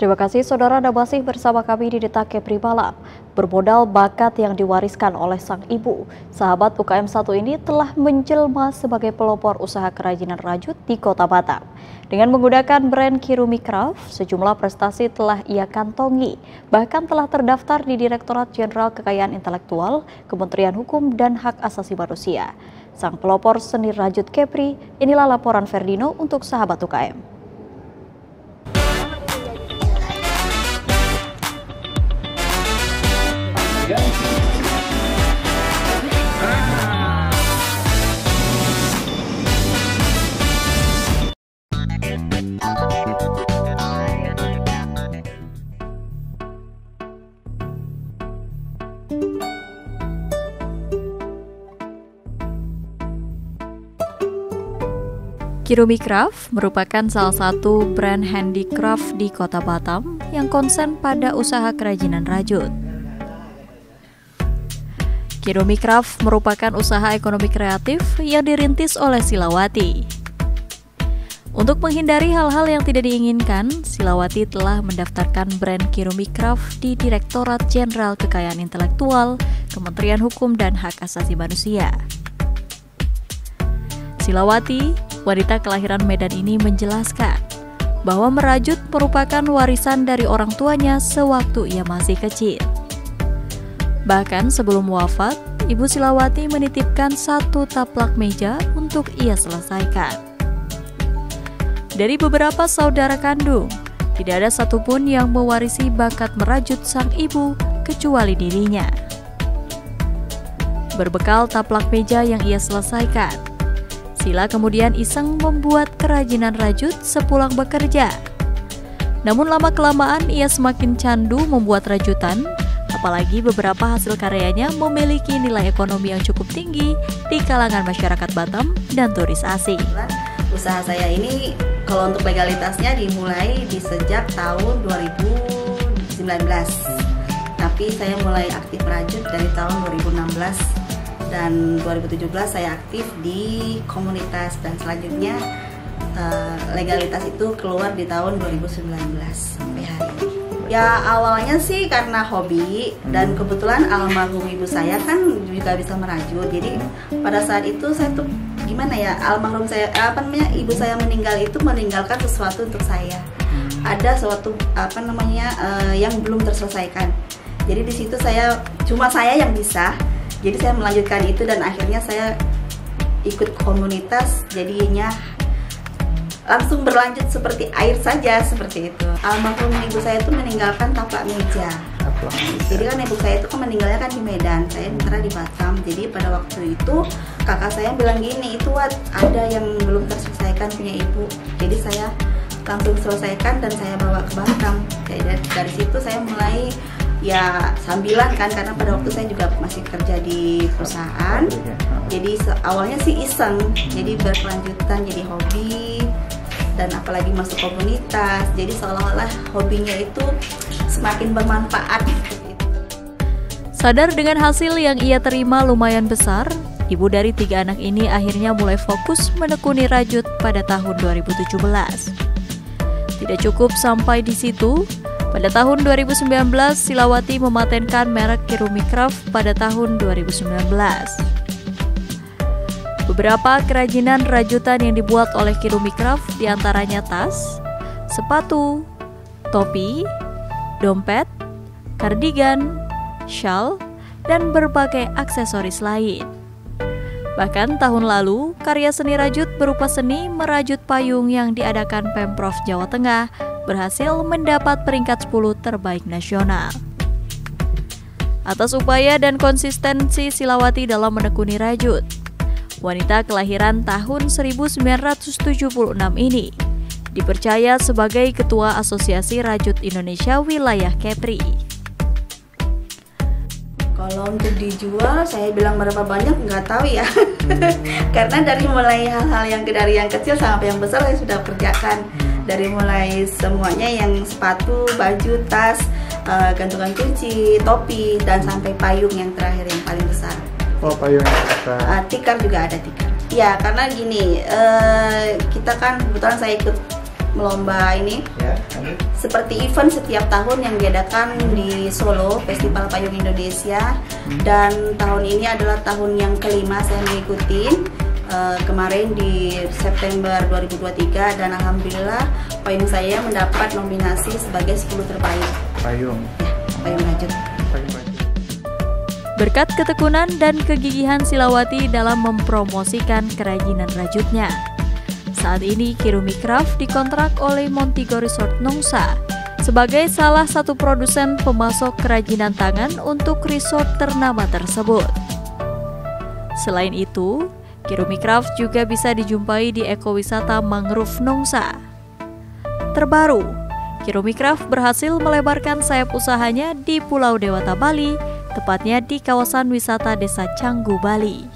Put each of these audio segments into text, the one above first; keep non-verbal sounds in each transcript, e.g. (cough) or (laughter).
Terima kasih saudara Anda masih bersama kami di Detak Kepri Malam. Bermodal bakat yang diwariskan oleh sang ibu, sahabat UKM 1 ini telah menjelma sebagai pelopor usaha kerajinan rajut di kota Batam. Dengan menggunakan brand Kirumi Craft, sejumlah prestasi telah ia kantongi, bahkan telah terdaftar di Direktorat Jenderal Kekayaan Intelektual, Kementerian Hukum dan Hak Asasi Manusia. Sang pelopor seni rajut Kepri, inilah laporan Ferdino untuk sahabat UKM. Kirumi Craft merupakan salah satu brand handicraft di kota Batam yang konsen pada usaha kerajinan rajut. Kirumi Craft merupakan usaha ekonomi kreatif yang dirintis oleh Silawati. Untuk menghindari hal-hal yang tidak diinginkan, Silawati telah mendaftarkan brand Kirumi Craft di Direktorat Jenderal Kekayaan Intelektual, Kementerian Hukum dan Hak Asasi Manusia. Silawati Wanita kelahiran Medan ini menjelaskan bahwa merajut merupakan warisan dari orang tuanya sewaktu ia masih kecil. Bahkan sebelum wafat, Ibu Silawati menitipkan satu taplak meja untuk ia selesaikan. Dari beberapa saudara kandung, tidak ada satupun yang mewarisi bakat merajut sang ibu kecuali dirinya. Berbekal taplak meja yang ia selesaikan, Sila kemudian iseng membuat kerajinan rajut sepulang bekerja. Namun lama-kelamaan ia semakin candu membuat rajutan, apalagi beberapa hasil karyanya memiliki nilai ekonomi yang cukup tinggi di kalangan masyarakat Batam dan turis asing. Usaha saya ini kalau untuk legalitasnya dimulai di sejak tahun 2019. Tapi saya mulai aktif rajut dari tahun 2016 dan 2017 saya aktif di komunitas dan selanjutnya uh, legalitas itu keluar di tahun 2019 sampai hari. Ya awalnya sih karena hobi dan kebetulan almarhum ibu saya kan juga bisa merajut. Jadi pada saat itu saya tuh gimana ya almarhum saya apa namanya ibu saya meninggal itu meninggalkan sesuatu untuk saya. Ada suatu apa namanya uh, yang belum terselesaikan. Jadi di situ saya cuma saya yang bisa jadi saya melanjutkan itu dan akhirnya saya ikut komunitas jadinya langsung berlanjut seperti air saja seperti itu. Almarhum ibu saya itu meninggalkan taplak meja. Jadi kan ibu saya itu kan meninggalnya kan di Medan saya sementara di Batam. Jadi pada waktu itu kakak saya bilang gini itu Wat, ada yang belum terselesaikan punya ibu. Jadi saya langsung selesaikan dan saya bawa ke Batam. Jadi dari, dari situ saya mulai ya sambilan kan karena pada waktu saya juga masih kerja di perusahaan. Jadi awalnya sih iseng jadi berkelanjutan jadi hobi dan apalagi masuk komunitas jadi seolah-olah hobinya itu semakin bermanfaat sadar dengan hasil yang ia terima lumayan besar Ibu dari tiga anak ini akhirnya mulai fokus menekuni rajut pada tahun 2017. Tidak cukup sampai di situ, pada tahun 2019, Silawati mematenkan merek Kirumi Craft pada tahun 2019. Beberapa kerajinan rajutan yang dibuat oleh Kirumi Craft di antaranya tas, sepatu, topi, dompet, kardigan, shawl, dan berbagai aksesoris lain. Bahkan tahun lalu, karya seni rajut berupa seni merajut payung yang diadakan Pemprov Jawa Tengah berhasil mendapat peringkat 10 terbaik nasional. Atas upaya dan konsistensi Silawati dalam menekuni rajut, wanita kelahiran tahun 1976 ini dipercaya sebagai Ketua Asosiasi Rajut Indonesia Wilayah Kepri. Kalau untuk dijual, saya bilang berapa banyak nggak tahu ya. (laughs) Karena dari mulai hal-hal yang dari yang kecil sampai yang besar saya sudah kerjakan dari mulai semuanya yang sepatu, baju, tas, uh, gantungan kunci, topi, dan sampai payung yang terakhir yang paling besar. Oh payung. Uh, tikar juga ada tikar. Ya karena gini, uh, kita kan kebetulan saya ikut melomba ini ya, seperti event setiap tahun yang diadakan di Solo Festival Payung Indonesia hmm. dan tahun ini adalah tahun yang kelima saya mengikuti uh, kemarin di September 2023 dan alhamdulillah payung saya mendapat nominasi sebagai 10 terbaik. Payung. Ya, payung rajut. Berkat ketekunan dan kegigihan Silawati dalam mempromosikan kerajinan rajutnya, saat ini Kirumi Craft dikontrak oleh Montigo Resort Nongsa sebagai salah satu produsen pemasok kerajinan tangan untuk resort ternama tersebut. Selain itu, Kirumi Craft juga bisa dijumpai di ekowisata mangrove Nongsa. Terbaru, Kirumi Craft berhasil melebarkan sayap usahanya di Pulau Dewata Bali, tepatnya di kawasan wisata Desa Canggu, Bali.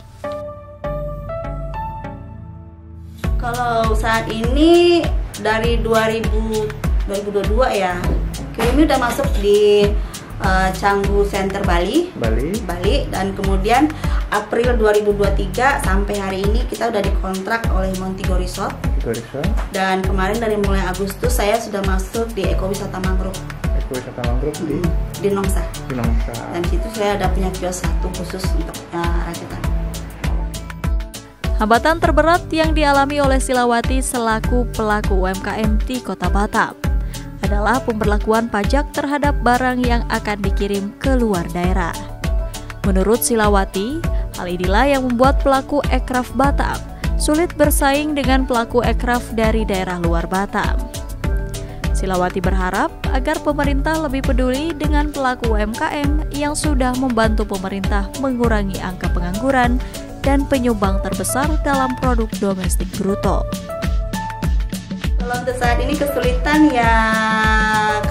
Kalau saat ini dari 2000 2022 ya, Kirimi udah masuk di uh, Canggu Center Bali. Bali. Bali dan kemudian April 2023 sampai hari ini kita udah dikontrak oleh Montigo Resort. Resort. Dan kemarin dari mulai Agustus saya sudah masuk di ekowisata mangrove. Ekowisata mangrove di di Nongsa. Di Nongsa. Dan situ saya ada punya kios satu khusus untuk uh, rajutan. Hambatan terberat yang dialami oleh Silawati selaku pelaku UMKM di Kota Batam adalah pemberlakuan pajak terhadap barang yang akan dikirim ke luar daerah. Menurut Silawati, hal inilah yang membuat pelaku ekraf Batam sulit bersaing dengan pelaku ekraf dari daerah luar Batam. Silawati berharap agar pemerintah lebih peduli dengan pelaku UMKM yang sudah membantu pemerintah mengurangi angka pengangguran dan penyumbang terbesar dalam produk domestik bruto. Kalau untuk saat ini kesulitan ya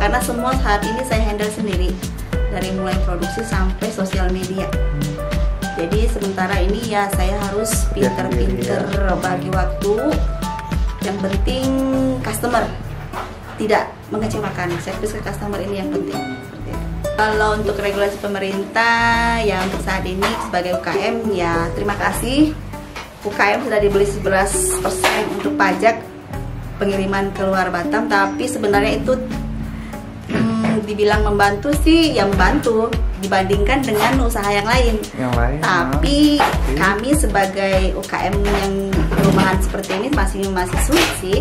karena semua saat ini saya handle sendiri dari mulai produksi sampai sosial media. Jadi sementara ini ya saya harus pinter-pinter bagi waktu. Yang penting customer tidak mengecewakan. Service ke customer ini yang penting. Kalau untuk regulasi pemerintah ya untuk saat ini sebagai UKM ya terima kasih UKM sudah dibeli 11% untuk pajak pengiriman ke luar Batam tapi sebenarnya itu hmm, dibilang membantu sih ya membantu dibandingkan dengan usaha yang lain. Yang lain. Tapi nah, kami sebagai UKM yang rumahan seperti ini masih masih sulit sih.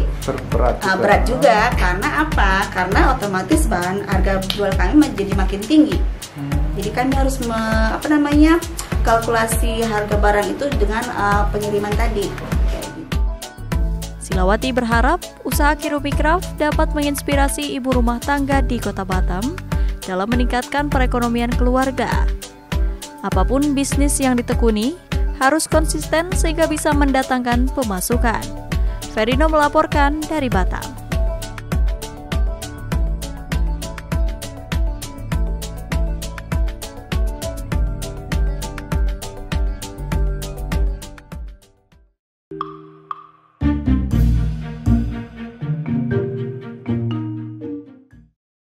Berat. Uh, berat juga karena apa? Karena otomatis bahan harga jual kami menjadi makin tinggi. Hmm. Jadi kami harus me, apa namanya kalkulasi harga barang itu dengan uh, pengiriman tadi. Silawati berharap usaha Kirumi Craft dapat menginspirasi ibu rumah tangga di Kota Batam dalam meningkatkan perekonomian keluarga. Apa pun bisnis yang ditekuni, harus konsisten sehingga bisa mendatangkan pemasukan. Ferino melaporkan dari Batam.